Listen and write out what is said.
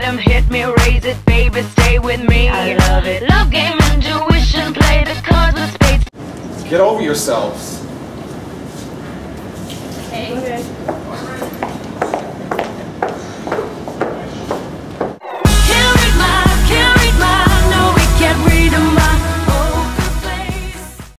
Let let 'em hit me, raise it, baby, stay with me. I love it. Love game, intuition, play the cards with spades. Get over yourselves.